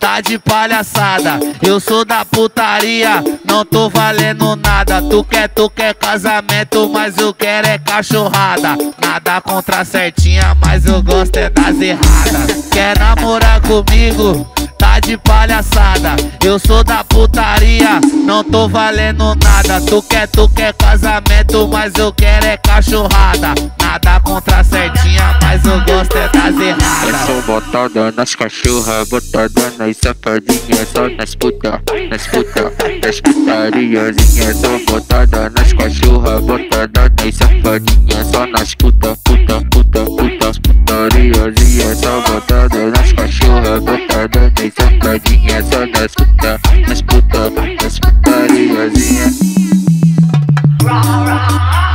Tá de palhaçada, eu sou da putaria, não tô valendo nada. Tu quer, tu quer casamento, mas eu quero é cachorrada. Nada contra certinha, mas eu gosto é das erradas. Quer namorar comigo? Tá de palhaçada, eu sou da putaria, não tô valendo nada. Tu quer, tu quer casamento, mas eu quero é cachorrada. Nada contra certinha, mas eu gosto é das Eu erradas. sou botada nas cachorra, botada nas safadinhas, só nas puta, nas puta, nas putariazinhas. Sou botada nas cachorra, botada nas safadinhas, só nas puta, puta, puta, puta, putariazinhas. Sou botada nas cachorra, botada nas safadinhas, só nas puta, nas puta, nas putariazinhas.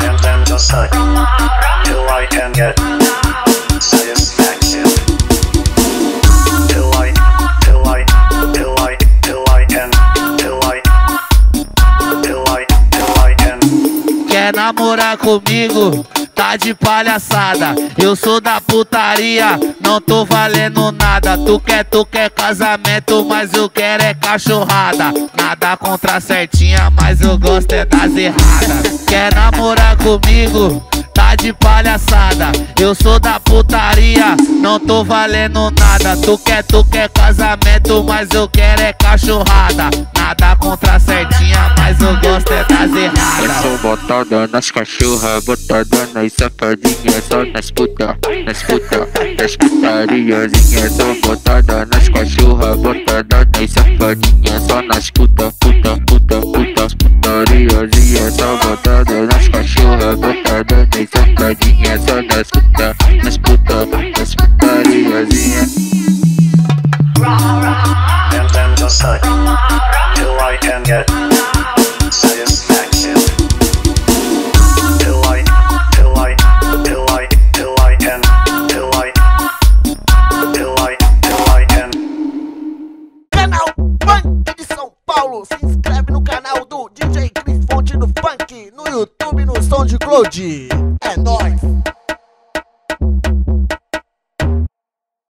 and then get. Quer namorar comigo? Tá de palhaçada, eu sou da putaria, não tô valendo nada. Tu quer, tu quer casamento, mas eu quero é cachorrada. Nada contra certinha, mas eu gosto é das erradas. Quer namorar comigo? Tá de palhaçada, eu sou da putaria, não tô valendo nada. Tu quer, tu quer casamento, mas eu quero é cachorrada. Nada contra certinha, mas eu gosto é das Eu erradas. sou botada nas cachorra, botada nas safadinhas, só nas puta, nas puta, nas putariazinhas. Sou botada nas cachorra, botada nas safadinhas, só nas puta, puta, puta, puta, putariazinhas. Sou botada nas till get. Canal Funk de São Paulo. Se inscreve no canal do DJ Cris Fonte do Funk no YouTube no Som de Cloud. É nóis.